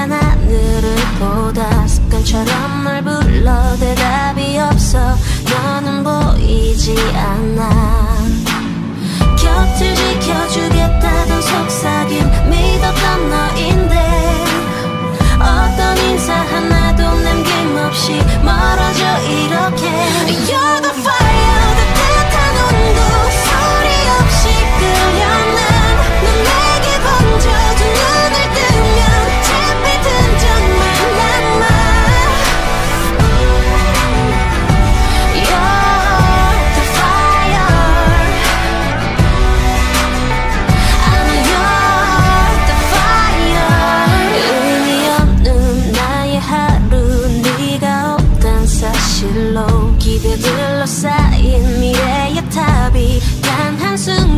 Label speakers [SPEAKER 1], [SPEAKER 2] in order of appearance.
[SPEAKER 1] 파란 하늘을 보다 습관처럼 널 불러 대답이 없어. 너는 보이지 않아. 현실로 기대들로 쌓인 미래의 탑이 단 한숨